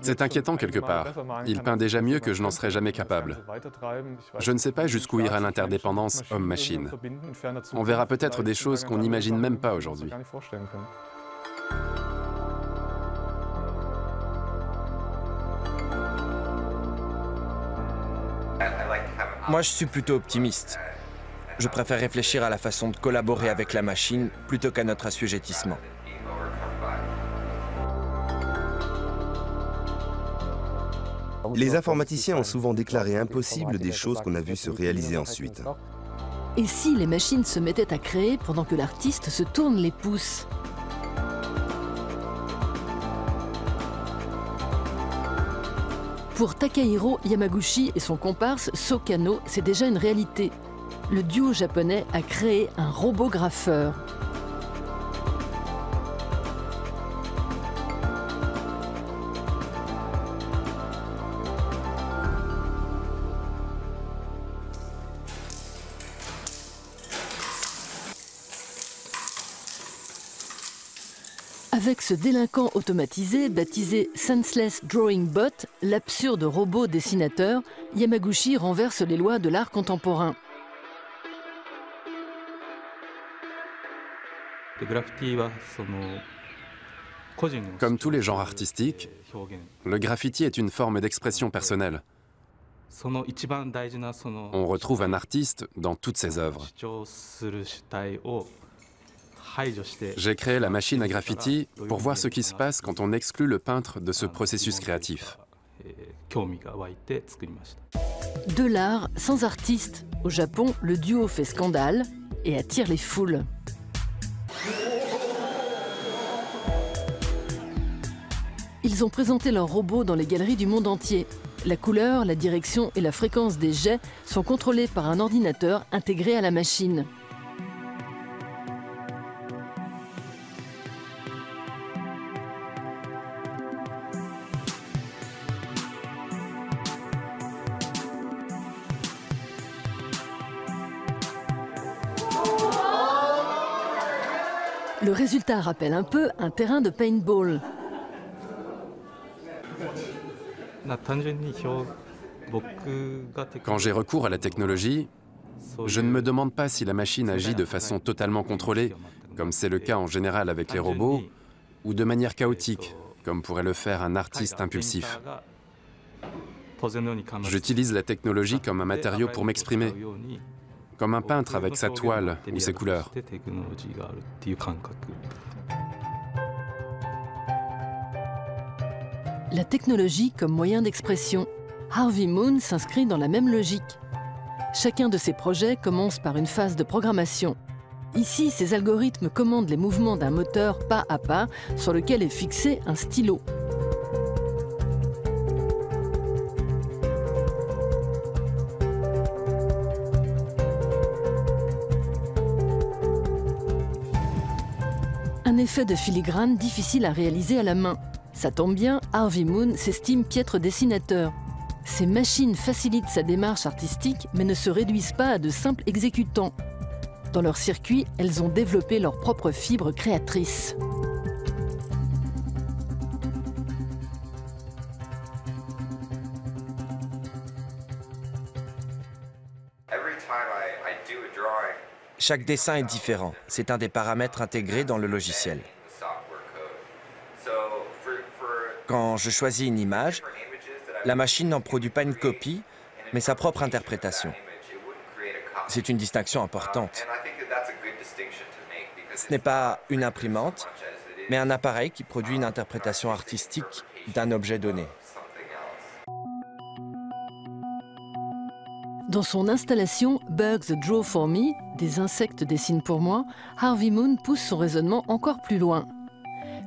C'est inquiétant quelque part. Il peint déjà mieux que je n'en serais jamais capable. Je ne sais pas jusqu'où ira l'interdépendance homme-machine. On verra peut-être des choses qu'on n'imagine même pas aujourd'hui. Moi, je suis plutôt optimiste. Je préfère réfléchir à la façon de collaborer avec la machine plutôt qu'à notre assujettissement. Les informaticiens ont souvent déclaré impossible des choses qu'on a vues se réaliser ensuite. Et si les machines se mettaient à créer pendant que l'artiste se tourne les pouces? Pour Takahiro Yamaguchi et son comparse Sokano, c'est déjà une réalité. Le duo japonais a créé un robot graffeur. Avec ce délinquant automatisé, baptisé Senseless Drawing Bot, l'absurde robot dessinateur, Yamaguchi renverse les lois de l'art contemporain. Comme tous les genres artistiques, le graffiti est une forme d'expression personnelle. On retrouve un artiste dans toutes ses œuvres. J'ai créé la machine à graffiti pour voir ce qui se passe quand on exclut le peintre de ce processus créatif. De l'art sans artiste. Au Japon, le duo fait scandale et attire les foules. Ils ont présenté leurs robots dans les galeries du monde entier. La couleur, la direction et la fréquence des jets sont contrôlés par un ordinateur intégré à la machine. Le résultat rappelle un peu un terrain de paintball. Quand j'ai recours à la technologie, je ne me demande pas si la machine agit de façon totalement contrôlée, comme c'est le cas en général avec les robots, ou de manière chaotique, comme pourrait le faire un artiste impulsif. J'utilise la technologie comme un matériau pour m'exprimer, comme un peintre avec sa toile ou ses couleurs. La technologie comme moyen d'expression. Harvey Moon s'inscrit dans la même logique. Chacun de ses projets commence par une phase de programmation. Ici, ces algorithmes commandent les mouvements d'un moteur pas à pas sur lequel est fixé un stylo. Un effet de filigrane difficile à réaliser à la main. Ça tombe bien, Harvey Moon s'estime piètre dessinateur. Ces machines facilitent sa démarche artistique, mais ne se réduisent pas à de simples exécutants. Dans leur circuit, elles ont développé leur propre fibre créatrice. Chaque dessin est différent. C'est un des paramètres intégrés dans le logiciel. Quand je choisis une image, la machine n'en produit pas une copie, mais sa propre interprétation. C'est une distinction importante. Ce n'est pas une imprimante, mais un appareil qui produit une interprétation artistique d'un objet donné. Dans son installation Bugs Draw for Me, des insectes dessinent pour moi, Harvey Moon pousse son raisonnement encore plus loin.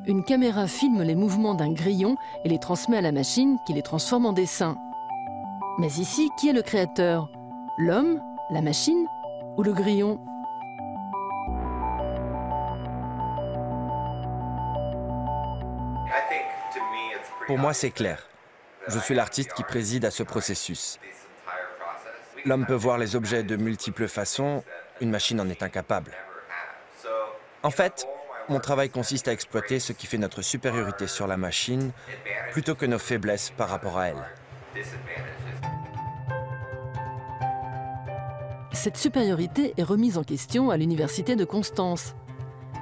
Une caméra filme les mouvements d'un grillon et les transmet à la machine qui les transforme en dessins. Mais ici, qui est le créateur? L'homme La machine Ou le grillon? Pour moi, c'est clair. Je suis l'artiste qui préside à ce processus. L'homme peut voir les objets de multiples façons, une machine en est incapable. En fait, Mon travail consiste à exploiter ce qui fait notre supériorité sur la machine plutôt que nos faiblesses par rapport à elle. Cette supériorité est remise en question à l'Université de Constance.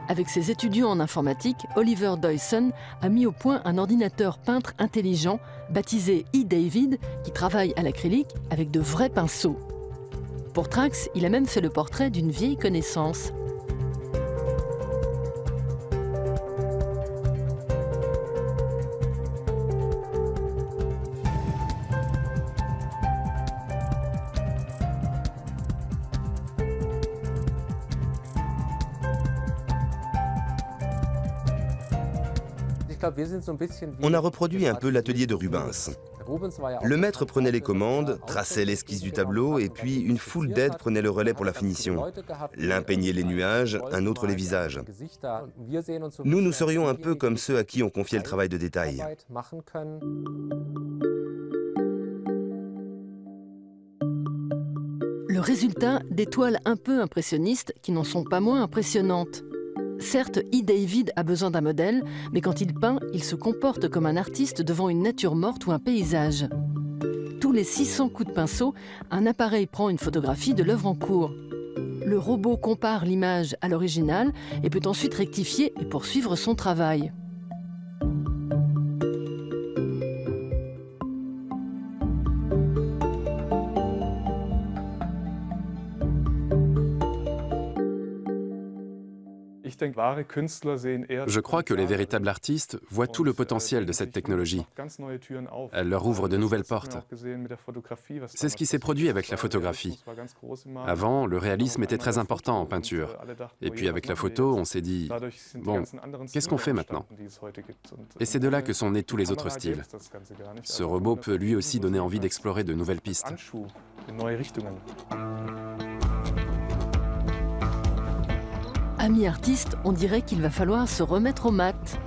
Avec ses étudiants en informatique, Oliver Duyson a mis au point un ordinateur peintre intelligent baptisé e-David qui travaille à l'acrylique avec de vrais pinceaux. Pour Trax, il a même fait le portrait d'une vieille connaissance. On a reproduit un peu l'atelier de Rubens. Le maître prenait les commandes, traçait l'esquisse du tableau, et puis une foule d'aides prenait le relais pour la finition. L'un peignait les nuages, un autre les visages. Nous, nous serions un peu comme ceux à qui on confiait le travail de détail. Le résultat des toiles un peu impressionnistes qui n'en sont pas moins impressionnantes. Certes, E. David a besoin d'un modèle, mais quand il peint, il se comporte comme un artiste devant une nature morte ou un paysage. Tous les 600 coups de pinceau, un appareil prend une photographie de l'œuvre en cours. Le robot compare l'image à l'original et peut ensuite rectifier et poursuivre son travail. Je crois que les véritables artistes voient tout le potentiel de cette technologie. Elle leur ouvre de nouvelles portes. C'est ce qui s'est produit avec la photographie. Avant, le réalisme était très important en peinture. Et puis avec la photo, on s'est dit, bon, qu'est-ce qu'on fait maintenant? Et c'est de là que sont nés tous les autres styles. Ce robot peut lui aussi donner envie d'explorer de nouvelles pistes. Amis artistes, on dirait qu'il va falloir se remettre au mat.